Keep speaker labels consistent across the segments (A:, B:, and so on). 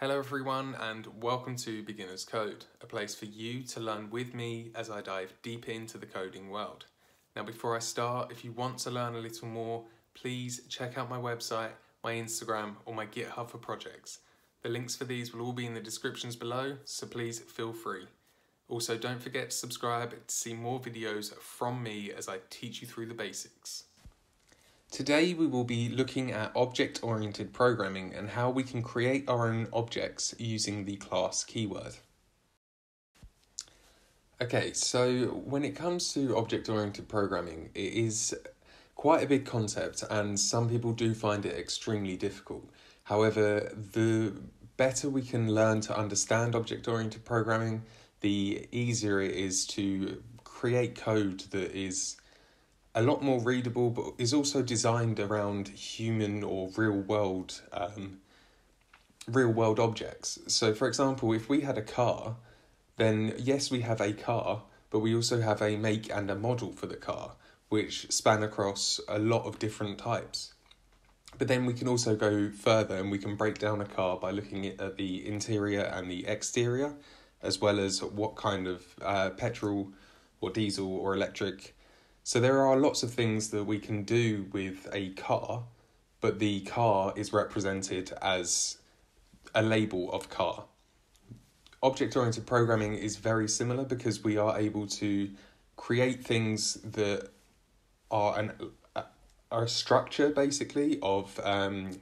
A: Hello, everyone, and welcome to Beginner's Code, a place for you to learn with me as I dive deep into the coding world. Now, before I start, if you want to learn a little more, please check out my website, my Instagram, or my GitHub for projects. The links for these will all be in the descriptions below, so please feel free. Also, don't forget to subscribe to see more videos from me as I teach you through the basics. Today we will be looking at object-oriented programming and how we can create our own objects using the class keyword. Okay, so when it comes to object-oriented programming, it is quite a big concept and some people do find it extremely difficult. However, the better we can learn to understand object-oriented programming, the easier it is to create code that is a lot more readable, but is also designed around human or real world um, real world objects. So, for example, if we had a car, then yes, we have a car, but we also have a make and a model for the car, which span across a lot of different types. But then we can also go further and we can break down a car by looking at the interior and the exterior, as well as what kind of uh, petrol or diesel or electric so there are lots of things that we can do with a car, but the car is represented as a label of car. Object oriented programming is very similar because we are able to create things that are an are a structure basically of um,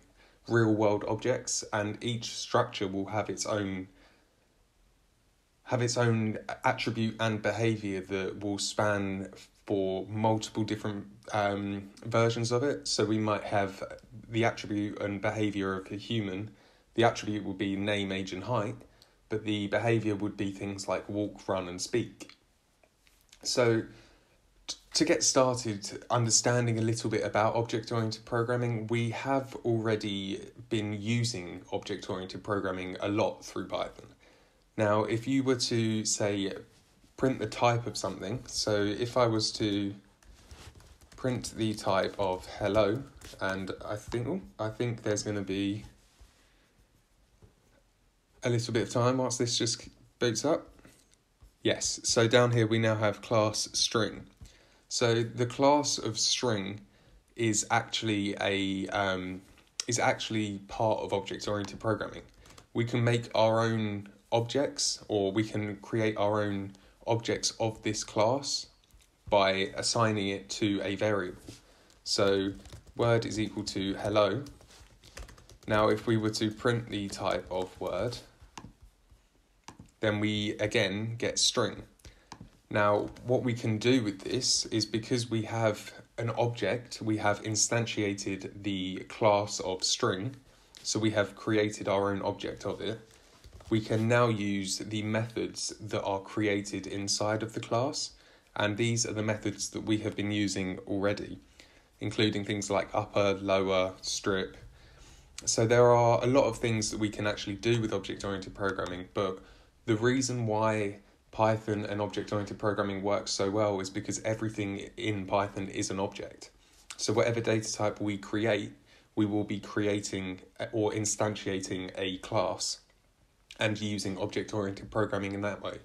A: real world objects, and each structure will have its own have its own attribute and behavior that will span for multiple different um, versions of it. So we might have the attribute and behavior of a human. The attribute would be name, age, and height, but the behavior would be things like walk, run, and speak. So, t- to get started understanding a little bit about object oriented programming, we have already been using object oriented programming a lot through Python. Now, if you were to say print the type of something. So if I was to print the type of hello, and I think I think there's going to be a little bit of time whilst this just boots up. Yes, so down here we now have class string. So the class of string is actually a um, is actually part of object oriented programming. We can make our own objects or we can create our own objects of this class by assigning it to a variable. So word is equal to hello. Now if we were to print the type of word, then we again get string. Now what we can do with this is because we have an object, we have instantiated the class of string, so we have created our own object of it we can now use the methods that are created inside of the class, and these are the methods that we have been using already, including things like upper, lower, strip. So there are a lot of things that we can actually do with object oriented programming, but the reason why Python and object oriented programming works so well is because everything in Python is an object. So whatever data type we create, we will be creating or instantiating a class and using object oriented programming in that way.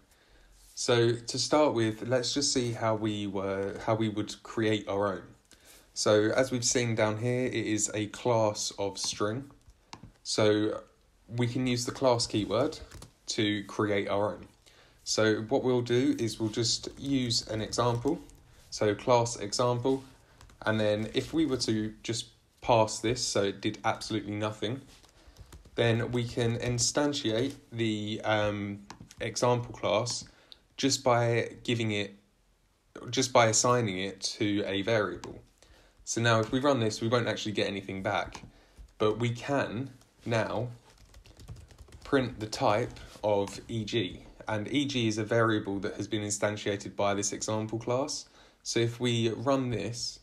A: So to start with, let's just see how we were how we would create our own. So as we've seen down here, it is a class of string. So we can use the class keyword to create our own. So what we'll do is we'll just use an example. So class example, and then if we were to just pass this, so it did absolutely nothing, then we can instantiate the um, example class just by giving it, just by assigning it to a variable. So now if we run this, we won't actually get anything back, but we can now print the type of EG. And EG is a variable that has been instantiated by this example class. So if we run this,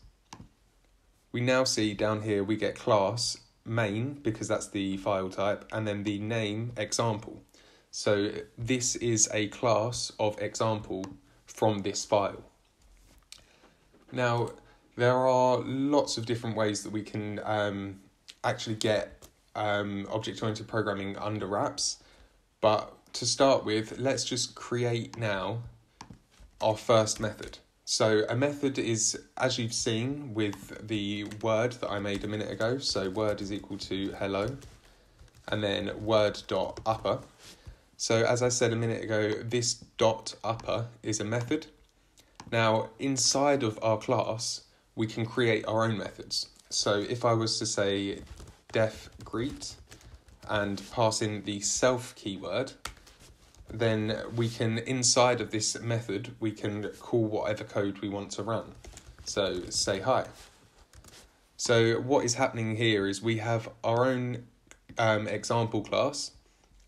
A: we now see down here we get class main because that's the file type and then the name example. So this is a class of example from this file. Now there are lots of different ways that we can um, actually get um, object oriented programming under wraps. But to start with, let's just create now our first method. So a method is, as you've seen with the word that I made a minute ago, so word is equal to hello, and then word dot upper. So as I said a minute ago, this dot upper is a method. Now inside of our class, we can create our own methods. So if I was to say def greet and pass in the self keyword, then we can, inside of this method, we can call whatever code we want to run. So say hi. So what is happening here is we have our own um, example class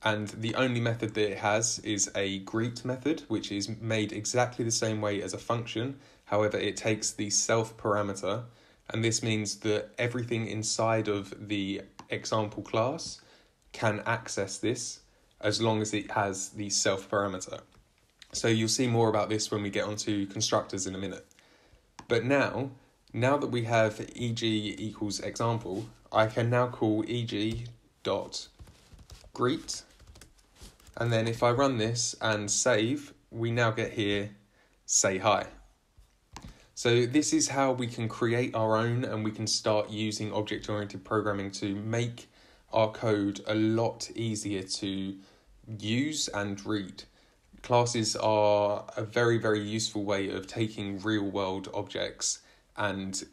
A: and the only method that it has is a greet method which is made exactly the same way as a function however it takes the self parameter and this means that everything inside of the example class can access this as long as it has the self parameter. So you'll see more about this when we get onto constructors in a minute. But now, now that we have eg equals example, I can now call eg dot greet, and then if I run this and save, we now get here say hi. So this is how we can create our own and we can start using object-oriented programming to make our code a lot easier to use and read. Classes are a very, very useful way of taking real world objects and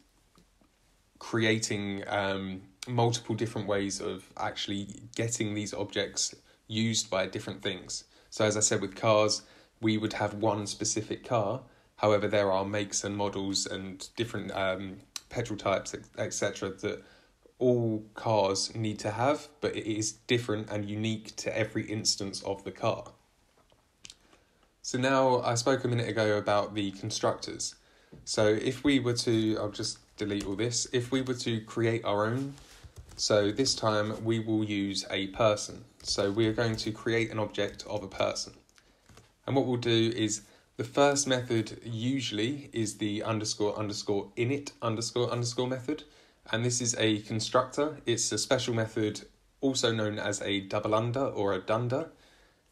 A: creating um, multiple different ways of actually getting these objects used by different things. So, as I said with cars, we would have one specific car. However, there are makes and models and different um, petrol types, etc., that all cars need to have, but it is different and unique to every instance of the car. So now I spoke a minute ago about the constructors. So if we were to, I'll just delete all this, if we were to create our own, so this time we will use a person. So we are going to create an object of a person. And what we'll do is the first method usually is the underscore underscore init underscore underscore method and this is a constructor. It's a special method also known as a double under or a dunder.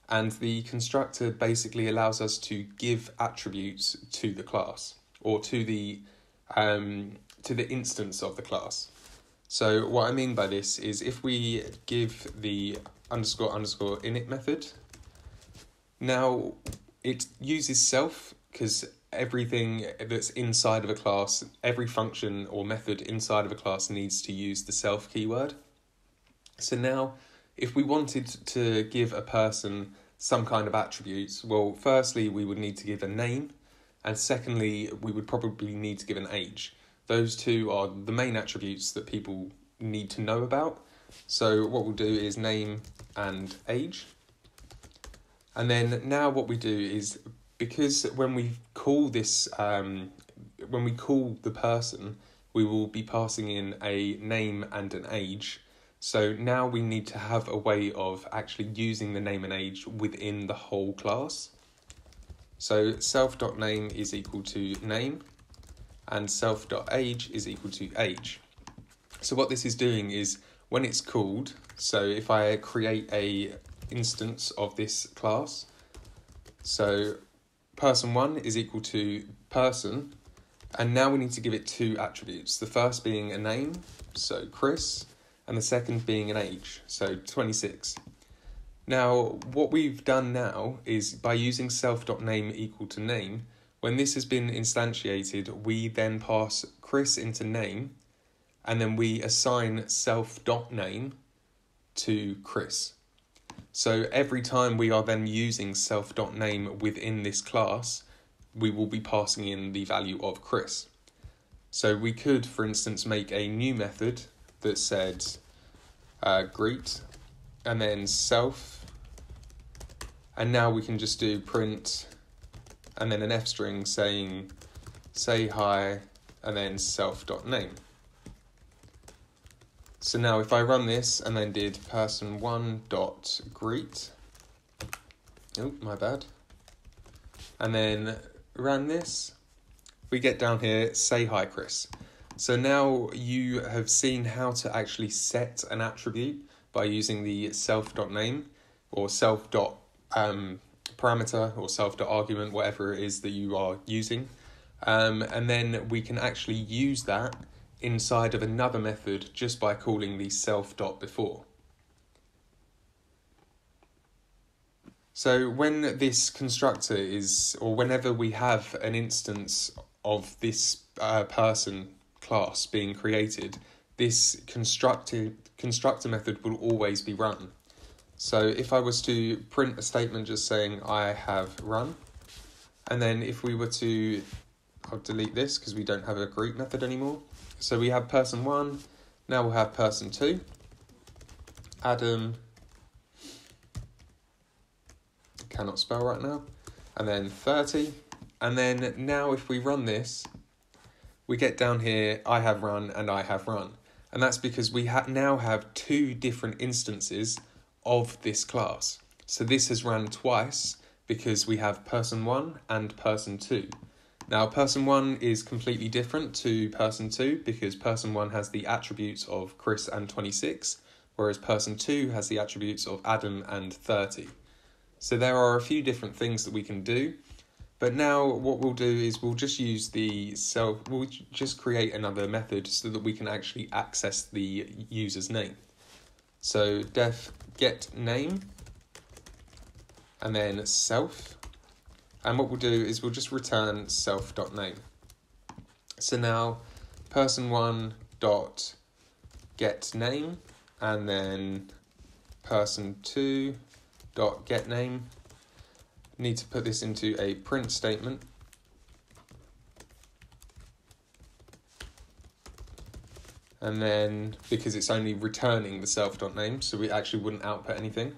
A: And the constructor basically allows us to give attributes to the class or to the um, to the instance of the class. So what I mean by this is if we give the underscore underscore init method, now it uses self because everything that's inside of a class, every function or method inside of a class needs to use the self keyword. So now, if we wanted to give a person some kind of attributes, well, firstly, we would need to give a name, and secondly, we would probably need to give an age. Those two are the main attributes that people need to know about. So, what we'll do is name and age. And then now, what we do is because when we call this um, when we call the person we will be passing in a name and an age. So now we need to have a way of actually using the name and age within the whole class. So self.name is equal to name and self.age is equal to age. So what this is doing is when it's called so if i create a instance of this class so person one is equal to person, and now we need to give it two attributes. The first being a name, so Chris, and the second being an age, so 26. Now, what we've done now is by using self.name equal to name, when this has been instantiated, we then pass Chris into name, and then we assign self.name to Chris. So every time we are then using self.name within this class, we will be passing in the value of Chris. So we could, for instance, make a new method that said uh, greet and then self, and now we can just do print and then an f string saying say hi and then self.name. So now if I run this and then did person one dot greet, oh my bad, and then ran this, we get down here, say hi Chris. So now you have seen how to actually set an attribute by using the self.name or self dot um, parameter or self argument, whatever it is that you are using. Um, and then we can actually use that inside of another method just by calling the self dot before. So when this constructor is, or whenever we have an instance of this uh, person class being created, this constructor, constructor method will always be run. So if I was to print a statement just saying I have run, and then if we were to, I'll delete this because we don't have a greet method anymore. So we have person one, now we'll have person two, Adam, cannot spell right now, and then 30, and then now if we run this, we get down here, I have run and I have run. And that's because we ha- now have two different instances of this class. So this has run twice because we have person one and person two. Now, person one is completely different to person two because person one has the attributes of Chris and 26, whereas person two has the attributes of Adam and 30. So there are a few different things that we can do. But now what we'll do is we'll just use the self, we'll just create another method so that we can actually access the user's name. So def get name and then self. And what we'll do is we'll just return self.name. So now person one dot get name and then person two dot get name. Need to put this into a print statement. And then because it's only returning the self dot name, so we actually wouldn't output anything.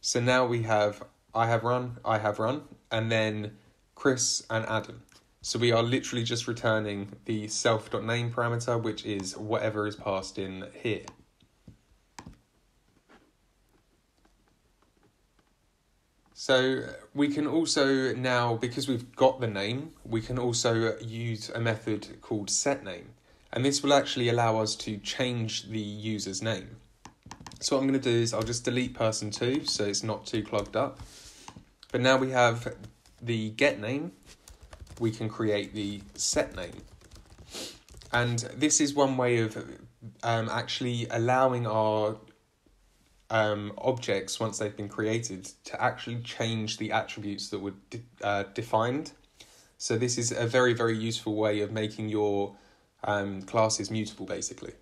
A: So now we have I have run, I have run, and then Chris and Adam. So we are literally just returning the self.name parameter, which is whatever is passed in here. So we can also now, because we've got the name, we can also use a method called setName. And this will actually allow us to change the user's name. So what I'm going to do is I'll just delete person 2 so it's not too clogged up. But now we have the get name, we can create the set name. And this is one way of um, actually allowing our um, objects, once they've been created, to actually change the attributes that were de- uh, defined. So this is a very, very useful way of making your um, classes mutable, basically.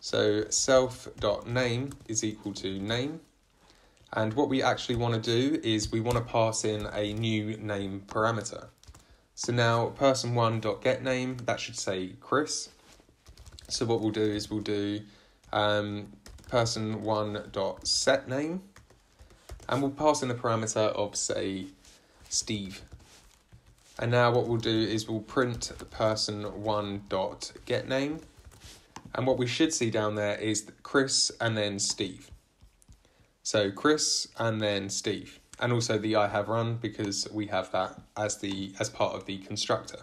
A: So self.name is equal to name. And what we actually want to do is we want to pass in a new name parameter. So now person1.getName, that should say Chris. So what we'll do is we'll do um, person1 dot set name and we'll pass in the parameter of say Steve. And now what we'll do is we'll print the person1 dot get name and what we should see down there is Chris and then Steve. So Chris and then Steve and also the I have run because we have that as the as part of the constructor.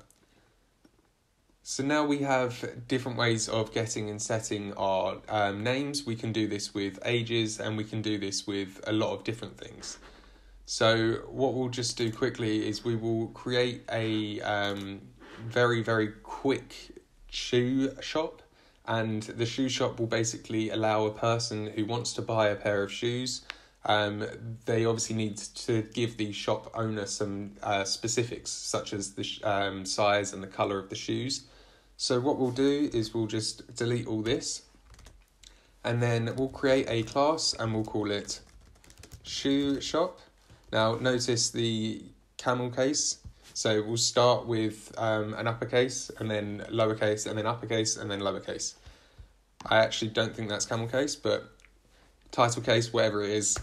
A: So now we have different ways of getting and setting our um, names. We can do this with ages and we can do this with a lot of different things. So what we'll just do quickly is we will create a um, very, very quick shoe shop and the shoe shop will basically allow a person who wants to buy a pair of shoes um, they obviously need to give the shop owner some uh, specifics such as the sh- um, size and the color of the shoes so what we'll do is we'll just delete all this and then we'll create a class and we'll call it shoe shop. Now notice the camel case. So we'll start with um, an uppercase and then lowercase and then uppercase and then lowercase. I actually don't think that's camel case, but title case, whatever it is,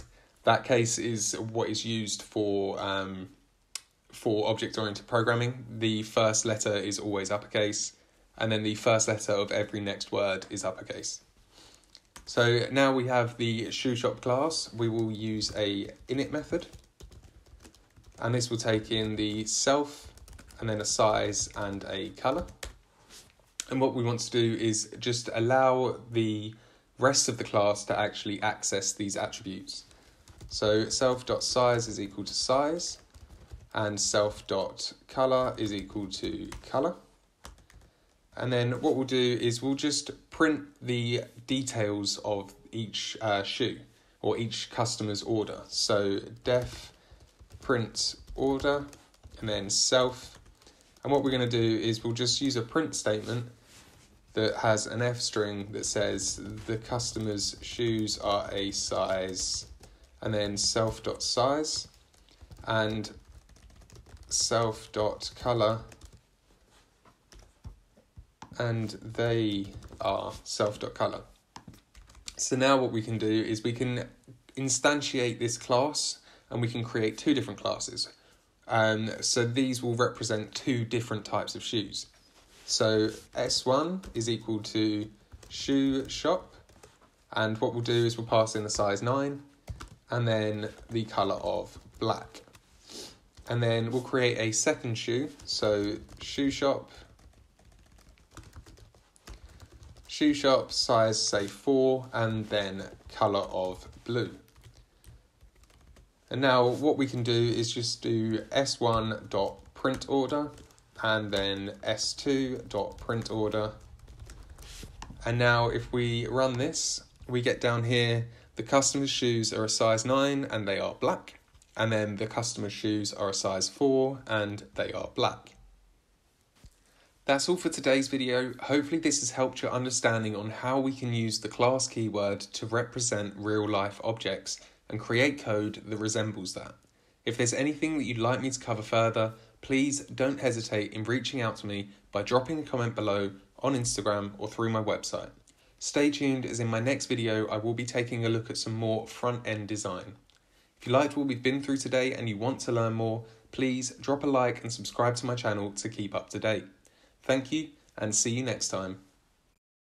A: that case is what is used for um, for object oriented programming. The first letter is always uppercase and then the first letter of every next word is uppercase. So now we have the shoe shop class, we will use a init method, and this will take in the self, and then a size and a color. And what we want to do is just allow the rest of the class to actually access these attributes. So self.size is equal to size and self.color is equal to color. And then what we'll do is we'll just print the details of each uh, shoe or each customer's order. So def print order and then self. And what we're going to do is we'll just use a print statement that has an f string that says the customer's shoes are a size and then self dot size and self dot color and they are self dot color. So now what we can do is we can instantiate this class and we can create two different classes. Um, so these will represent two different types of shoes. So S1 is equal to shoe shop and what we'll do is we'll pass in the size 9 and then the colour of black. And then we'll create a second shoe, so shoe shop, shoe shop size say 4 and then colour of blue. And now what we can do is just do s1 dot print order and then s2 dot print order. And now if we run this, we get down here the customer's shoes are a size 9 and they are black, and then the customer's shoes are a size 4 and they are black. That's all for today's video. Hopefully this has helped your understanding on how we can use the class keyword to represent real life objects and create code that resembles that. If there's anything that you'd like me to cover further, please don't hesitate in reaching out to me by dropping a comment below on Instagram or through my website. Stay tuned as in my next video I will be taking a look at some more front end design. If you liked what we've been through today and you want to learn more, please drop a like and subscribe to my channel to keep up to date. Thank you and see you next time.